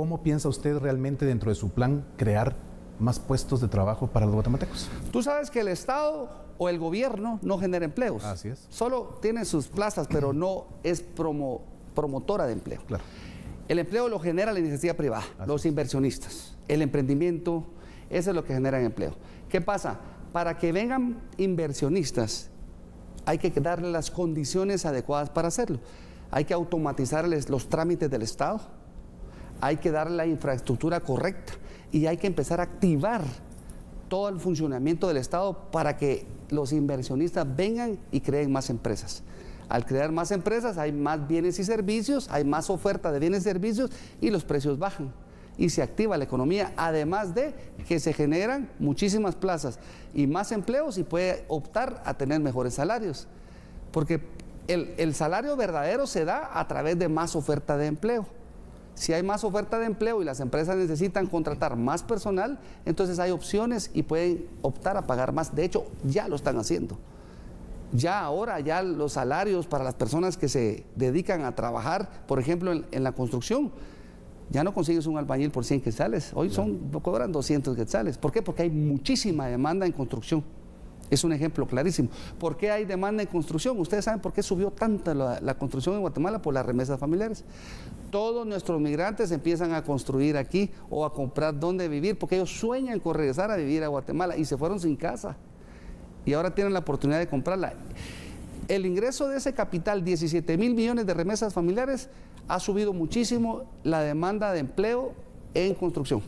¿cómo piensa usted realmente dentro de su plan crear más puestos de trabajo para los guatemaltecos? Tú sabes que el Estado o el gobierno no genera empleos. Así es. Solo tiene sus plazas, pero no es promo, promotora de empleo. Claro. El empleo lo genera la iniciativa privada, los inversionistas, el emprendimiento, eso es lo que genera empleo. ¿Qué pasa? Para que vengan inversionistas, hay que darle las condiciones adecuadas para hacerlo. Hay que automatizarles los trámites del Estado, hay que darle la infraestructura correcta y hay que empezar a activar todo el funcionamiento del Estado para que los inversionistas vengan y creen más empresas. Al crear más empresas hay más bienes y servicios, hay más oferta de bienes y servicios y los precios bajan y se activa la economía, además de que se generan muchísimas plazas y más empleos y puede optar a tener mejores salarios. Porque el, el salario verdadero se da a través de más oferta de empleo. Si hay más oferta de empleo y las empresas necesitan contratar más personal, entonces hay opciones y pueden optar a pagar más. De hecho, ya lo están haciendo. Ya ahora, ya los salarios para las personas que se dedican a trabajar, por ejemplo, en, la construcción, ya no consigues un albañil por 100 quetzales. Hoy son, cobran 200 quetzales. ¿Por qué? Porque hay muchísima demanda en construcción. Es un ejemplo clarísimo. ¿Por qué hay demanda en construcción? Ustedes saben por qué subió tanta la, construcción en Guatemala por las remesas familiares. Todos nuestros migrantes empiezan a construir aquí o a comprar dónde vivir porque ellos sueñan con regresar a vivir a Guatemala y se fueron sin casa. Y ahora tienen la oportunidad de comprarla. El ingreso de ese capital, 17 mil millones de remesas familiares, ha subido muchísimo la demanda de empleo en construcción.